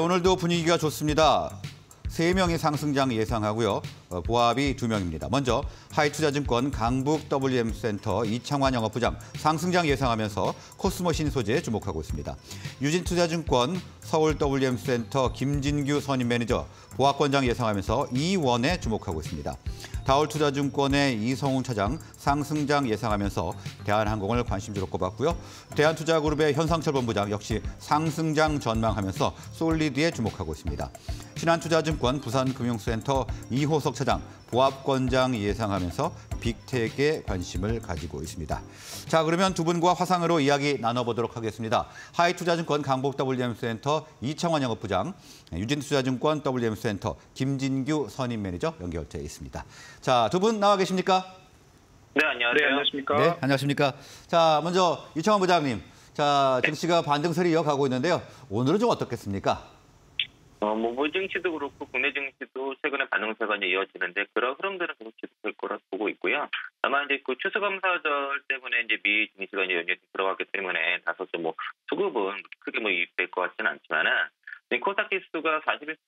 오늘도 분위기가 좋습니다. 세 명의 상승장 예상하고요. 어, 보합이 두 명입니다. 먼저 하이투자증권 강북 WM센터 이창환 영업부장 상승장 예상하면서 코스모신 소재에 주목하고 있습니다. 유진투자증권 서울 WM센터 김진규 선임 매니저 보합권장 예상하면서 이원에 주목하고 있습니다. 다올투자증권의 이성훈 차장 상승장 예상하면서 대한항공을 관심주로 꼽았고요. 대한투자그룹의 현상철 본부장 역시 상승장 전망하면서 솔리드에 주목하고 있습니다. 신한투자증권 부산금융센터 이호석 차장 보합권장 예상하면서 빅텍에 관심을 가지고 있습니다. 자 그러면 두 분과 화상으로 이야기 나눠보도록 하겠습니다. 하이투자증권 강북 WM센터 이창환 영업부장, 유진투자증권 WM센터 김진규 선임 매니저 연결돼 있습니다. 자 두 분 나와 계십니까? 네, 안녕하세요. 네, 안녕하십니까. 네, 안녕하십니까. 자 먼저 이창환 부장님, 자 증시가 반등세를 이어가고 있는데요. 오늘은 좀 어떻겠습니까? 어, 뭐, 모 증시도 그렇고, 국내 증시도 최근에 반응세가 이어지는데, 그런 흐름들은 계속 지속될 거라 보고 있고요. 다만 이제 그 추수감사절 때문에 이제 미 증시가 이제 연휴에 들어갔기 때문에 다소 좀 뭐, 수급은 크게 뭐 이익될 것 같지는 않지만은, 코스닥 지수가 41선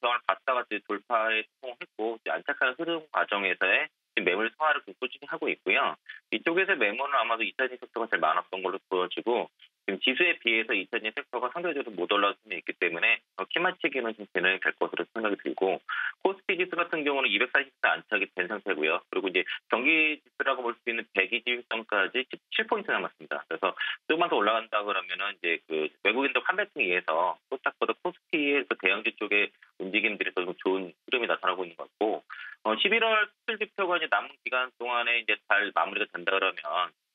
저항을 받다가 이제 돌파에 성공했고, 안착하는 흐름 과정에서의 매물 소화를 꾸준히 하고 있고요. 이쪽에서 매물은 아마도 2차진 섹터가 제일 많았던 걸로 보여지고, 지금 지수에 비해서 2차진 섹터가 상대적으로 못 때문에 좀 진행이 될 것으로 생각이 들고 코스피 지수 같은 경우는 240선 안착이 된 상태고요. 그리고 이제 경기 지수라고 볼 수 있는 120선까지 17포인트 남았습니다. 그래서 조금만 더 올라간다 그러면은 이제 그 외국인들 환배팅에 의해서 코스닥보다 코스피의 그 대형주 쪽의 움직임들이 더 좋은 흐름이 나타나고 있는 것 같고 어, 11월 수출 지표가 이제 남은 기간 동안에 이제 잘 마무리가 된다 그러면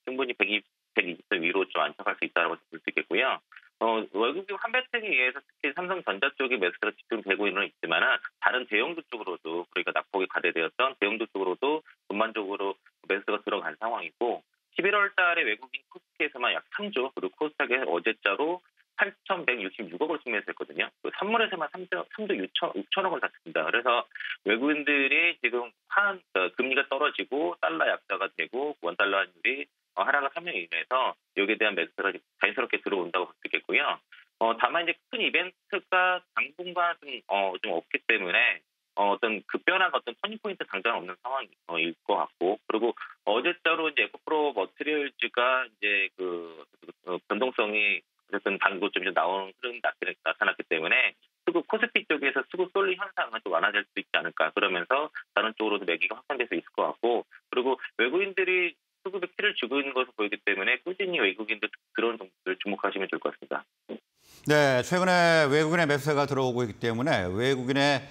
충분히 120, 120선 위로 좀 안착할 수 있다고 볼 수 있겠고요. 어, 외국인 환배책에 의해서 특히 삼성전자 쪽에 매수가 집중되고는 있지만은 다른 대형주 쪽으로도 그러니까 낙폭이 가대되었던 대형주 쪽으로도 전반적으로 매수가 들어간 상황이고 11월 달에 외국인 코스피에서만 약 3조 그리고 코스닥에 어제자로 8,166억을 수매했거든요. 그 3월에서만 3조, 3조 6천, 6천억을 다습니다 그래서 외국인들이 지금 한 어, 금리가 떨어지고 달러 약자가 되고 원달러 환율이 어, 하락을 하면 인해서 여기에 대한 매수가 자연스럽게 들어온다고 볼 수 있겠고요. 어, 다만 이제 큰 이벤트가 당분간 좀, 어, 좀 없기 때문에 어, 어떤 급변한 어떤 터닝포인트 당장 없는 상황일 것 같고 그리고 어제자로 이제 에코프로 머트리얼즈가 이제 그, 그 변동성이 어쨌든 당구 좀 나오는 흐름이 나타났기 때문에 수급 코스피 쪽에서 수급 쏠리 현상은 좀 완화될 수 있지 않을까 그러면서 다른 쪽으로도 매기가 확산될 수 있을 것 같고 그리고 외국인들이 수급에 키를 주고 있는 것을 보이기 때문에 꾸준히 외국인들 그런 종목들 주목하시면 좋을 것 같습니다. 네, 최근에 외국인의 매수세가 들어오고 있기 때문에 외국인의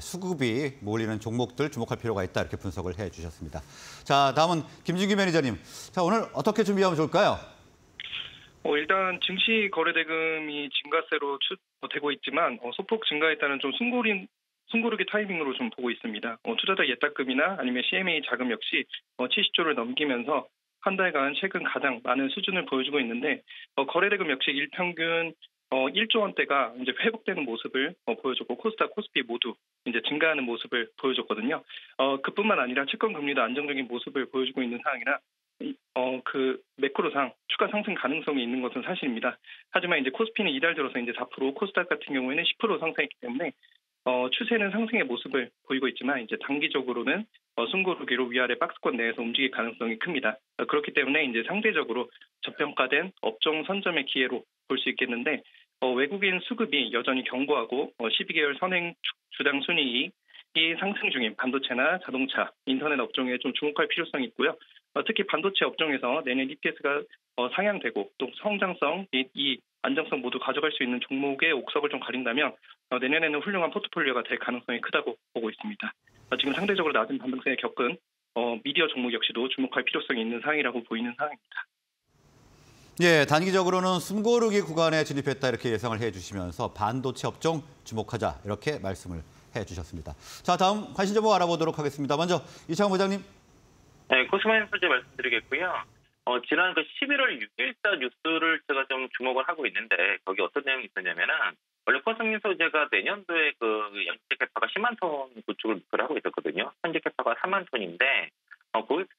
수급이 몰리는 종목들 주목할 필요가 있다 이렇게 분석을 해주셨습니다. 자, 다음은 김진규 매니저님. 자, 오늘 어떻게 준비하면 좋을까요? 어, 일단 증시 거래 대금이 증가세로 추, 어, 되고 있지만 어, 소폭 따른 좀 숨고린 숨고르기 타이밍으로 좀 보고 있습니다. 어, 투자자 예탁금이나 아니면 CMA 자금 역시 어, 70조를 넘기면서 한 달간 최근 가장 많은 수준을 보여주고 있는데 어, 거래대금 역시 일평균 어, 1조 원대가 이제 회복되는 모습을 어, 보여줬고 코스닥, 코스피 모두 이제 증가하는 모습을 보여줬거든요. 어, 그뿐만 아니라 채권 금리도 안정적인 모습을 보여주고 있는 상황이라 어, 그 매크로상 추가 상승 가능성이 있는 것은 사실입니다. 하지만 이제 코스피는 이달 들어서 이제 4%, 코스닥 같은 경우에는 10% 상승했기 때문에 어, 추세는 상승의 모습을 보이고 있지만 이제 단기적으로는 어, 숨고르기로 위아래 박스권 내에서 움직일 가능성이 큽니다. 어, 그렇기 때문에 이제 상대적으로 저평가된 업종 선점의 기회로 볼 수 있겠는데 어, 외국인 수급이 여전히 견고하고 12개월 어, 선행 주당 순이익이 상승 중인 반도체나 자동차, 인터넷 업종에 좀 주목할 필요성이 있고요. 어, 특히 반도체 업종에서 내년 EPS가 상향되고 또 성장성, 이 안정성 모두 가져갈 수 있는 종목의 옥석을 좀 가린다면 내년에는 훌륭한 포트폴리오가 될 가능성이 크다고 보고 있습니다. 지금 상대적으로 낮은 반등세에 겪은 미디어 종목 역시도 주목할 필요성이 있는 상황이라고 보이는 상황입니다. 예, 단기적으로는 숨고르기 구간에 진입했다 이렇게 예상을 해주시면서 반도체 업종 주목하자 이렇게 말씀을 해주셨습니다. 자, 다음 관심 정보 알아보도록 하겠습니다. 먼저 이창호 부장님. 네, 코스모인 소재 말씀드리겠고요. 어, 지난 그 11월 6일자 뉴스를 제가 좀 주목을 하고 있는데 거기 어떤 내용이 있었냐면은 원래 코스민 소재가 내년도에 그 연체 캐파가 10만 톤 구축을 목표로 하고 있었거든요. 현재 캐파가 3만 톤인데 어, 고객사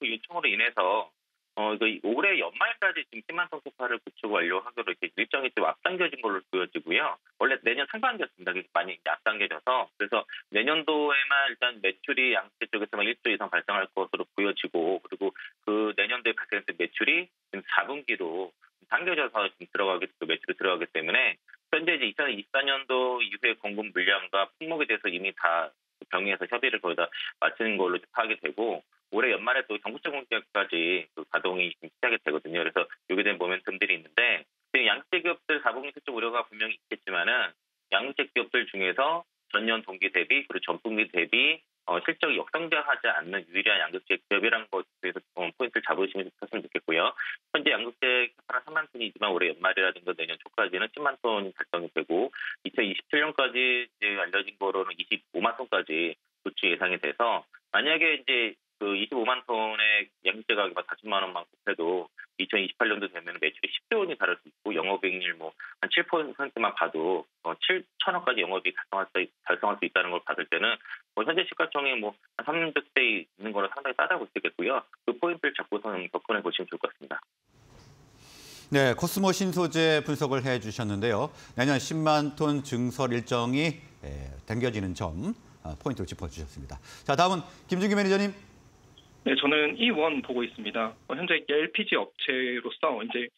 그 요청으로 인해서 어, 그 올해 연말까지 지금 10만 톤 소파를 구축 완료하기로 이렇게 일정이 좀 앞당겨진 걸로 보여지고요. 원래 내년 상반기였습니다. 많이 앞당겨져서 그래서 내년도에만 일단 매출이 양대 쪽에서만 1조 이상 발생할 것으로 보여지고 그리고 그 내년도에 발생했던 매출이 지금 4분기로 당겨져서 지금 들어가기 또 매출이 들어가기 때문에 현재 이제 2024년도 이후에 공급 물량과 품목에 대해서 이미 다 병의에서 협의를 거의 다 마치는 걸로 파악이 되고 공제까지 그 가동이 시작이 되거든요. 그래서 여기에 대한 모멘텀들이 있는데 지금 양재 기업들 4분기 실적 우려가 분명히 있겠지만은 양재 기업들 중에서 전년 동기 대비 그리고 전분기 대비 어, 실적이 역성장하지 않는 유일한 양극재 기업이라는 것에 대해서 좀 포인트를 잡으시면 좋겠으면 좋겠고요. 현재 양극재 하나 3만 톤이지만 올해 연말이라든가 내년 초까지는 10만 톤 달성이 되고 2027년까지 이제 알려진 거로는 25만 톤까지 도출 예상이 돼서 만약에 이제 그 25만 톤의 양극재 가격이 40만 원만 곱해도 2028년도 되면 매출이 10조 원이 다를 수 있고 영업이익률 뭐 한 7%만 봐도 어, 7천원까지 영업이익 달성할 수, 달성할 수 있다는 걸 봤을 때는 뭐 현재 시가총액 뭐한 300대 있는 거는 상당히 싸다고 있겠고요. 그 포인트를 잡고서는 접근해 보시면 좋을 것 같습니다. 네, 코스모 신소재 분석을 해주셨는데요. 내년 10만 톤 증설 일정이 에, 당겨지는 점 아, 포인트로 짚어주셨습니다. 자, 다음은 김준기 매니저님. 네, 저는 이 원 보고 있습니다. 어, 현재 LPG 업체로서 이제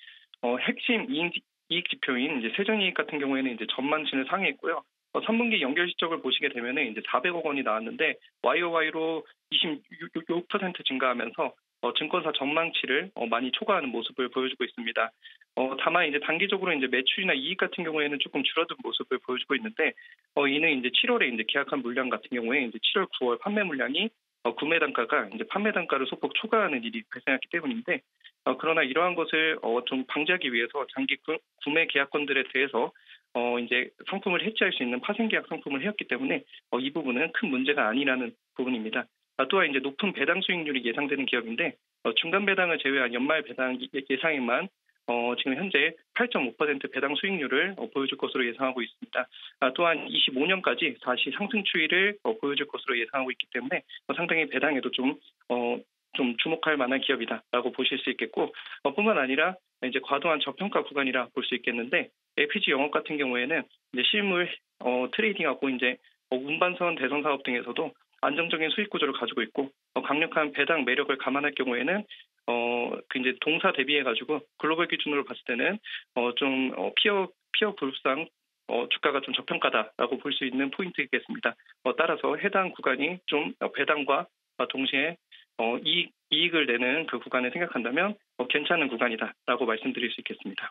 어, 핵심 이익, 이익 지표인 이제 세전이익 같은 경우에는 이제 전만치를 상회했고요. 어, 3분기 연결 실적을 보시게 되면은 이제 400억 원이 나왔는데 YOY로 26% 증가하면서 어, 증권사 전망치를 어, 많이 초과하는 모습을 보여주고 있습니다. 어, 다만 이제 단기적으로 이제 매출이나 이익 같은 경우에는 조금 줄어든 모습을 보여주고 있는데 어, 이는 이제 7월에 이제 계약한 물량 같은 경우에 이제 7월, 9월 판매 물량이 어, 구매 단가가 이제 판매 단가를 소폭 초과하는 일이 발생했기 때문인데 어, 그러나 이러한 것을 어, 좀 방지하기 위해서 장기 구, 구매 계약건들에 대해서 어, 이제 상품을 해지할 수 있는 파생 계약 상품을 해왔기 때문에 어, 이 부분은 큰 문제가 아니라는 부분입니다. 아, 또한 이제 높은 배당 수익률이 예상되는 기업인데 어, 중간 배당을 제외한 연말 배당 예- 예상액만 어, 지금 현재 8.5% 배당 수익률을 어, 보여줄 것으로 예상하고 있습니다. 아, 또한 25년까지 다시 상승 추이를 어, 보여줄 것으로 예상하고 있기 때문에 어, 상당히 배당에도 좀, 어, 좀 주목할 만한 기업이다라고 보실 수 있겠고 어, 뿐만 아니라 이제 과도한 저평가 구간이라 볼 수 있겠는데 LPG 영업 같은 경우에는 이제 실물 어, 트레이딩하고 이제 어, 운반선 대선 사업 등에서도 안정적인 수익 구조를 가지고 있고 어, 강력한 배당 매력을 감안할 경우에는 어, 그 이제 동사 대비해 가지고 글로벌 기준으로 봤을 때는 어, 좀 어, 피어 피어 그룹상 어, 주가가 좀 저평가다라고 볼 수 있는 포인트이겠습니다. 어, 따라서 해당 구간이 좀 어, 배당과 어, 동시에 어, 이익, 이익을 내는 그 구간을 생각한다면 어, 괜찮은 구간이다라고 말씀드릴 수 있겠습니다.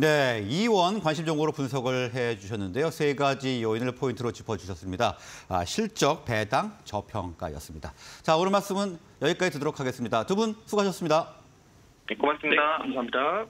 네, 이원 관심 정보로 분석을 해주셨는데요. 세 가지 요인을 포인트로 짚어주셨습니다. 아, 실적, 배당, 저평가였습니다. 자, 오늘 말씀은 여기까지 듣도록 하겠습니다. 두 분 수고하셨습니다. 네, 고맙습니다. 감사합니다.